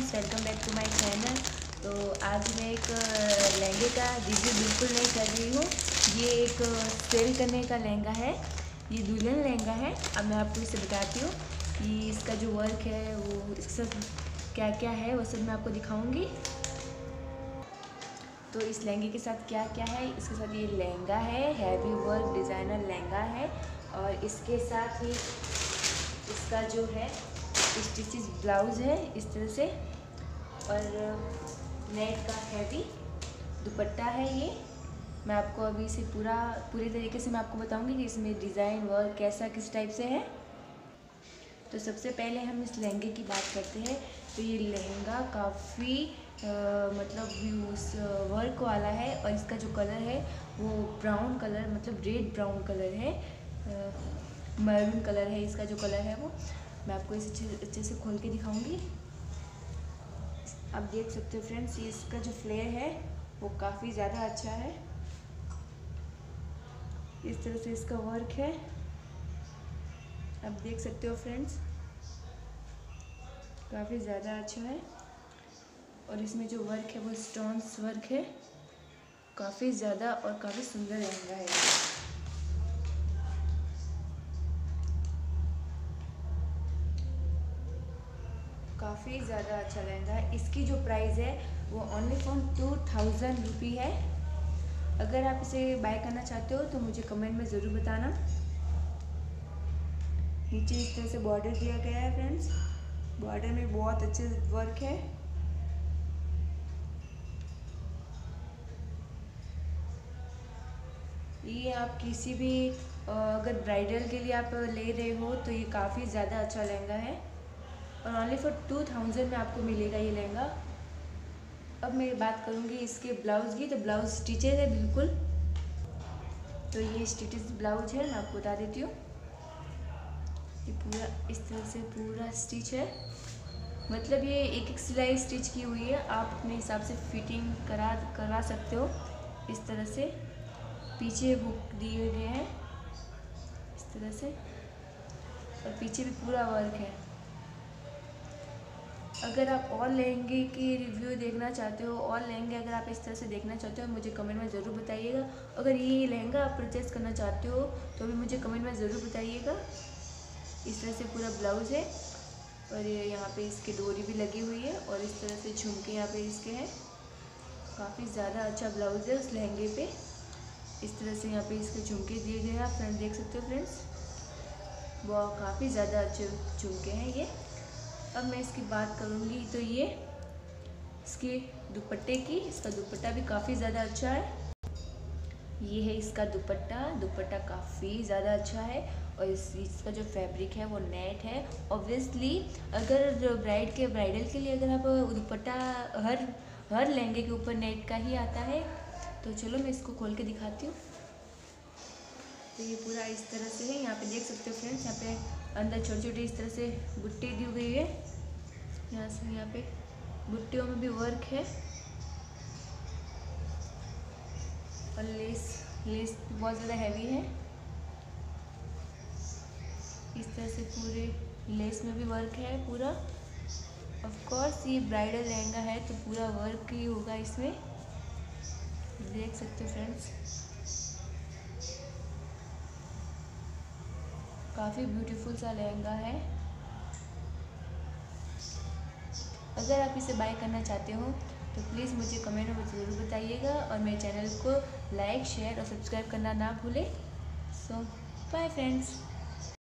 Friends welcome back to my channel तो आज मैं एक लहंगे का रिव्यू बिल्कुल नहीं कर रही हूँ। ये एक सेल करने का लहंगा है। ये दुल्हन लहंगा है। अब मैं आपको इसे बताती हूँ कि इसका जो वर्क है, वो इसका क्या क्या है, वो सब मैं आपको दिखाऊँगी। तो इस लहंगे के साथ क्या क्या है? इसके साथ ये लहंगा है हैवी वर्क डिज़ाइनर लहंगा है। और इसके साथ ही इसका जो है स्टिचेस ब्लाउज़ है, इस तरह से। और, नेट का हैवी दुपट्टा है ये। मैं आपको अभी से पूरा, पूरे तरीके से मैं आपको बताऊँगी कि इसमें डिज़ाइन वर्क कैसा, किस टाइप से है। तो सबसे पहले हम इस लहंगे की बात करते हैं। तो ये लहंगा काफ़ी मतलब उस वर्क वाला है और इसका जो कलर है, वो ब्राउन कलर मतलब रेड ब्राउन कलर है। मरून कलर है इसका जो कलर है वो। मैं आपको इसे अच्छे अच्छे से खोल के दिखाऊँगी। आप देख सकते हो फ्रेंड्स इसका जो फ्लेयर है, वो काफ़ी ज़्यादा अच्छा है। इस तरह से इसका वर्क है। आप देख सकते हो फ्रेंड्स काफ़ी ज़्यादा अच्छा है। और इसमें जो वर्क है, वो स्टोन्स वर्क है। काफ़ी ज़्यादा और काफ़ी सुंदर लहंगा है। काफ़ी ज़्यादा अच्छा लहंगा है। इसकी जो प्राइस है, वो only for two thousand rupee है। अगर आप इसे बाय करना चाहते हो तो मुझे कमेंट में ज़रूर बताना। नीचे इस तरह से बॉर्डर दिया गया है फ्रेंड्स बॉर्डर में बहुत अच्छे वर्क है। ये आप किसी भी अगर ब्राइडल के लिए आप ले रहे हो तो ये काफ़ी ज़्यादा अच्छा लहंगा है। और ऑनली फॉर टू थाउज़ेंड में आपको मिलेगा ये लहंगा। अब मैं बात करूँगी इसके ब्लाउज़ की तो ब्लाउज़ स्टिचेज है बिल्कुल। तो ये स्टिचेज ब्लाउज है, मैं आपको बता देती हूँ। ये पूरा, इस तरह से पूरा स्टिच है। मतलब ये एक एक सिलाई स्टिच की हुई है, आप अपने हिसाब से फिटिंग करा करवा सकते हो। इस तरह से पीछे हुक दिए गए हैं। इस तरह से। और पीछे भी पूरा वर्क है। अगर आप और लहंगे की रिव्यू देखना चाहते हो, और लहंगे अगर आप इस तरह से देखना चाहते हो मुझे कमेंट में ज़रूर बताइएगा। अगर ये लहंगा आप परचेज़ करना चाहते हो तो भी मुझे कमेंट में ज़रूर बताइएगा। इस तरह से पूरा ब्लाउज़ है, और ये यहाँ पे इसकी डोरी भी लगी हुई है, और इस तरह से झुमके यहाँ पे इसके हैं। काफ़ी ज़्यादा अच्छा ब्लाउज़ है उस लहंगे पे। इस तरह से यहाँ पे इसके झुमके दिए गए हैं, आप फ्रेंड देख सकते हो फ्रेंड्स वो काफ़ी ज़्यादा अच्छे झुमके हैं ये। अब मैं इसकी बात करूँगी तो ये इसके दुपट्टे की, इसका दुपट्टा भी काफ़ी ज़्यादा अच्छा है। ये है इसका दुपट्टा दुपट्टा काफ़ी ज़्यादा अच्छा है और इस, इसका जो फैब्रिक है वो नेट है। ऑब्वियसली अगर ब्राइड के, ब्राइडल के लिए अगर आप दुपट्टा हर हर लहंगे के ऊपर नेट का ही आता है तो चलो मैं इसको खोल के दिखाती हूँ। तो ये पूरा इस तरह से है, यहाँ पे देख सकते हो फ्रेंड्स, यहाँ पे अंदर छोटी छोटी इस तरह से बुट्टी दी हुई है। यहाँ से यहाँ पे बुट्टियों में भी वर्क है। और लेस लेस बहुत ज़्यादा हैवी है। इस तरह से पूरे लेस में भी वर्क है पूरा। ऑफ़ कोर्स ये ब्राइडल लहंगा है तो पूरा वर्क ही होगा इसमें। देख सकते हो फ्रेंड्स काफ़ी ब्यूटीफुल सा लहंगा है। अगर आप इसे बाय करना चाहते हो तो प्लीज़ मुझे कमेंट में ज़रूर बताइएगा और मेरे चैनल को लाइक शेयर और सब्सक्राइब करना ना भूलें। सो बाय फ्रेंड्स